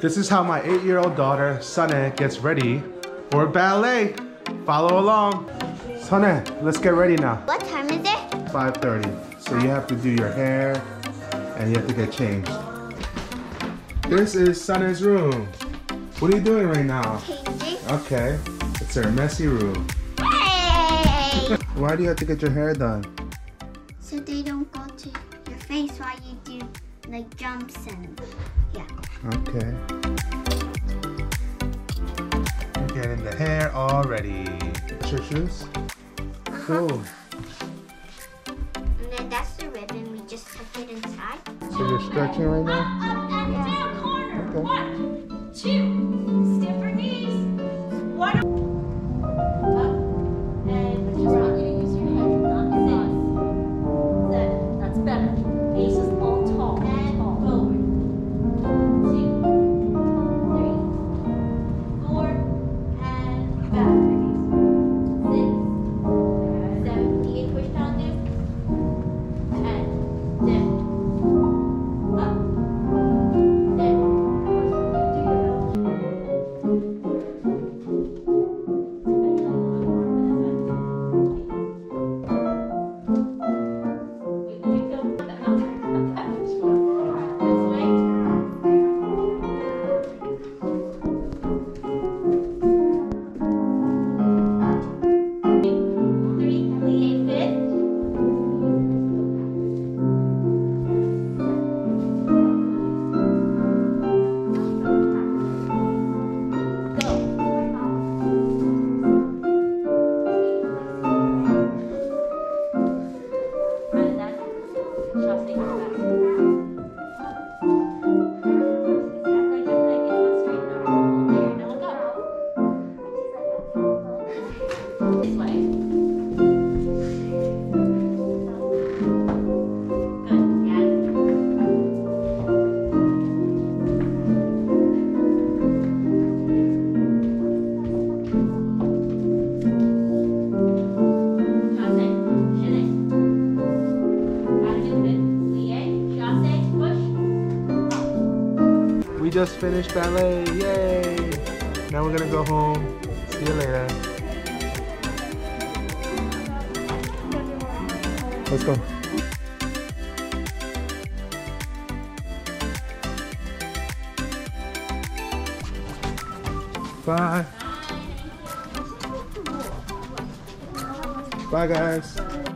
This is how my eight-year-old daughter, Sunae, gets ready for ballet. Follow along. Sunae, let's get ready now. What time is it? 5.30. So you have to do your hair and you have to get changed. This is Sunae's room. What are you doing right now? Changing. Okay, it's her messy room. Hey! Why do you have to get your hair done? so they don't go to your face while you do like jumps and yeah. Okay. Getting the hair all ready. Your shoes? Uh-huh. Cool. And then that's the ribbon. We just tuck it inside. So you're stretching right now? Up and down, corner. Okay. One, two, This We just finished ballet. Yay! Now we're gonna go home. See you later. Let's go. Bye. Bye, guys.